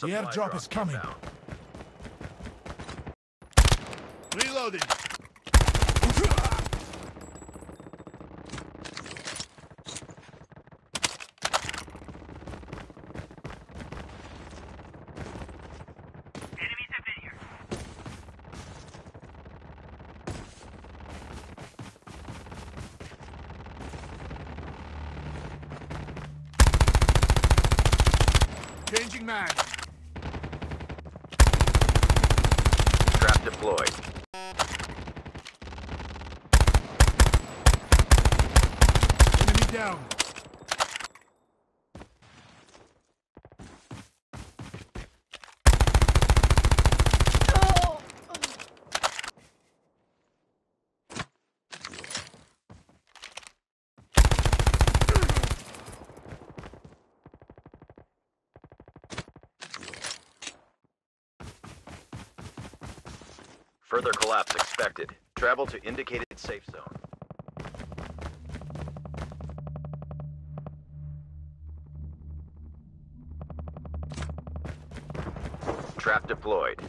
The airdrop is coming. inbound. Reloading. Enemies have been here. Changing mag. Trap deployed. Enemy down. Further collapse expected. Travel to indicated safe zone. Trap deployed.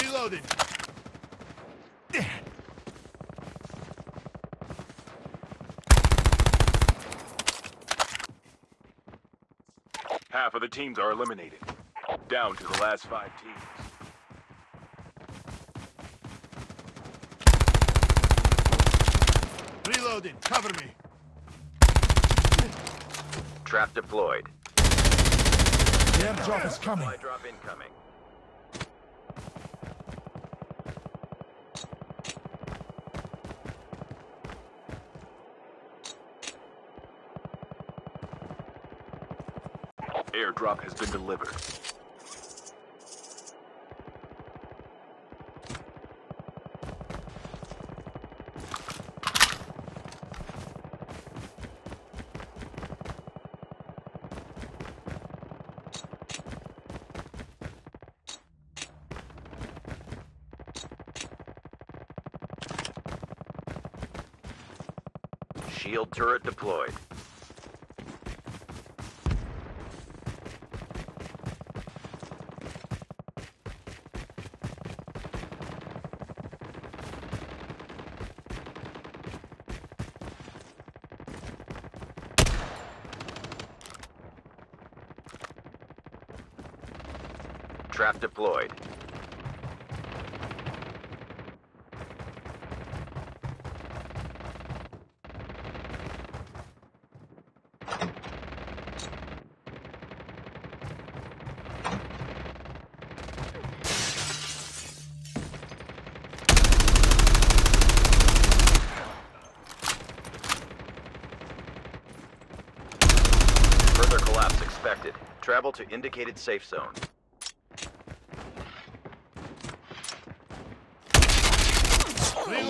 Reloading. Half of the teams are eliminated. Down to the last five teams. Reloading. Cover me. Trap deployed. The airdrop is coming. Supply drop incoming. Airdrop has been delivered. Shield turret deployed. Trap deployed. Further collapse expected. Travel to indicated safe zone.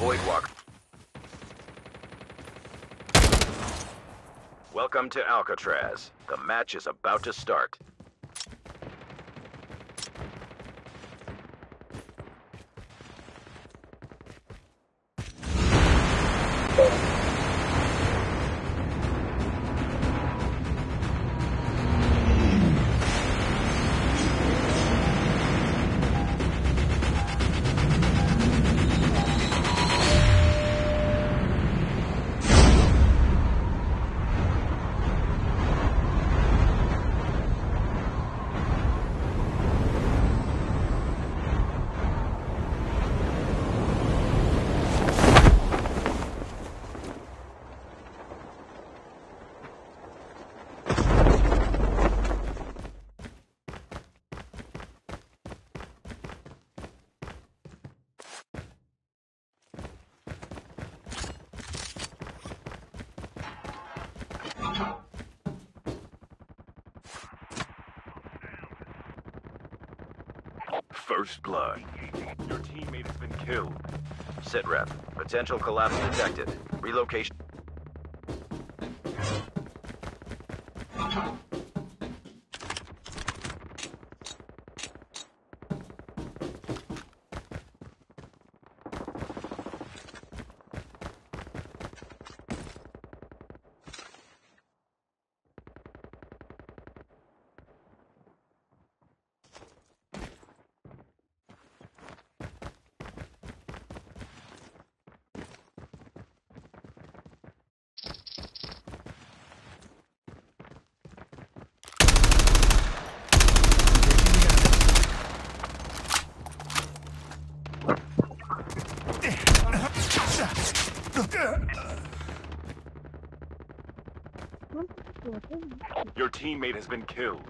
Voidwalker. Welcome to Alcatraz. The match is about to start. First blood. Your teammate has been killed. Sitrep. Potential collapse detected. Relocation. Your teammate has been killed.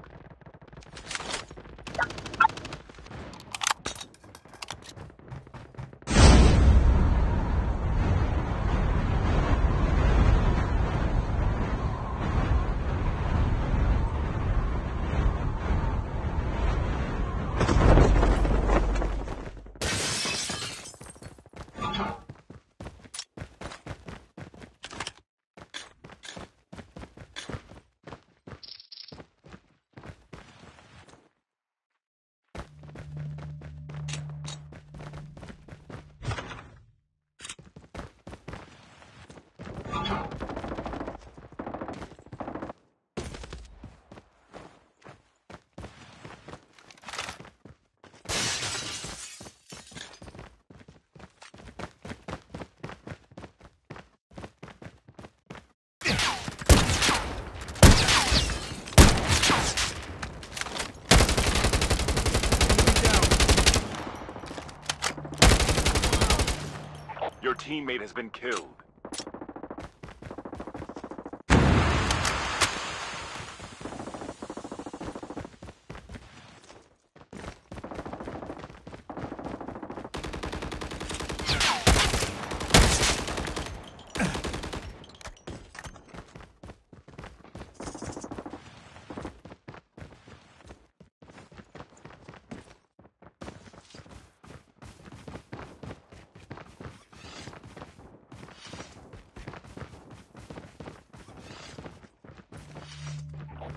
Your teammate has been killed.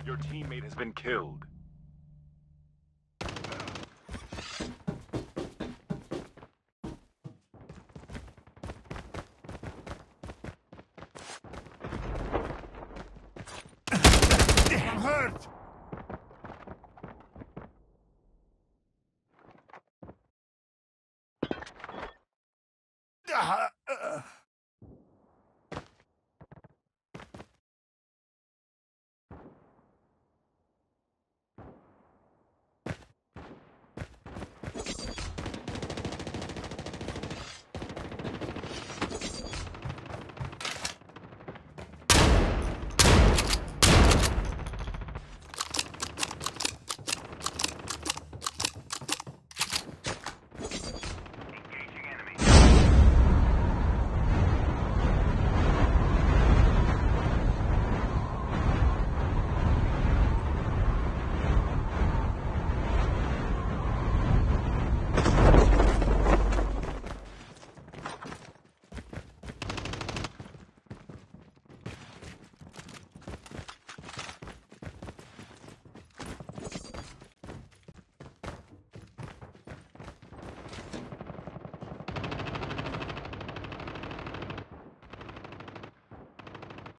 Your teammate has been killed. I'm hurt! Ah!